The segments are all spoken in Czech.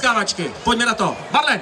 tleskávačky. Pojďme na to. Marlen.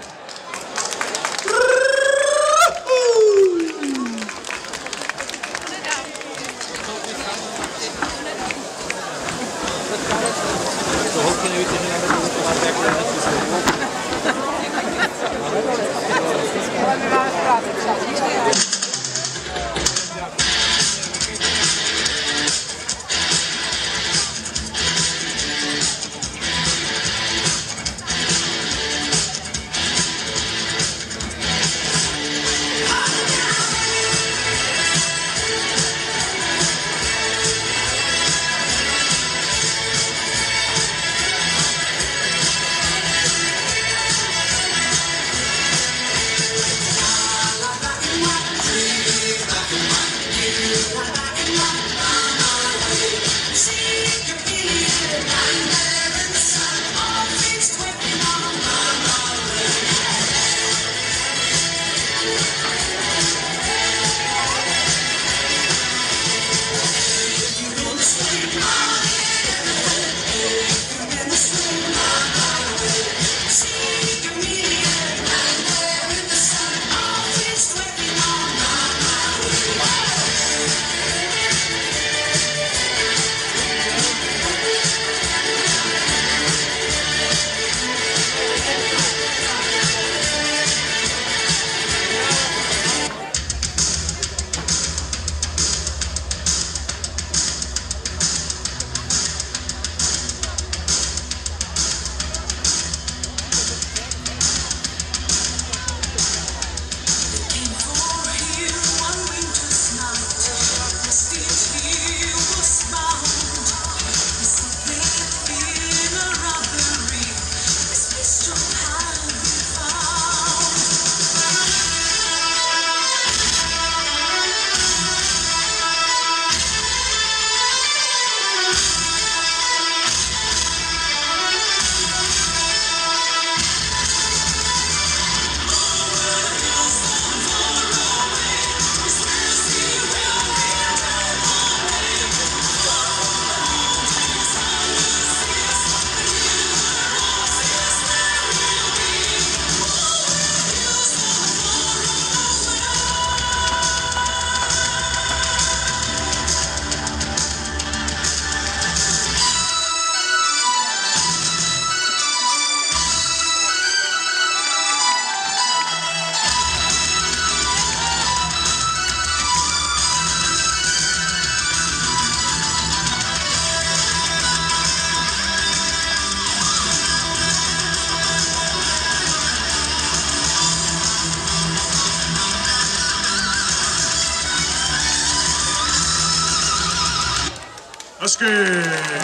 Hezky.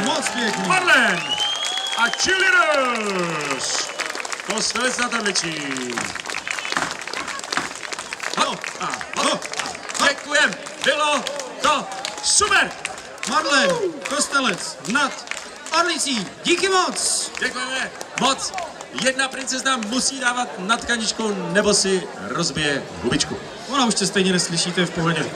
Moc pěkný. Marlen a cheerleaders. Kostelec na Tadličí. Ho, a, ho, a. Děkujem, bylo to super. Marlen, Kostelec, nad Arlicí. Díky moc. Děkujeme moc. Jedna princezna musí dávat na tkaničku, nebo si rozbije hubičku. Ona už tě stejně neslyšíte v pohodě.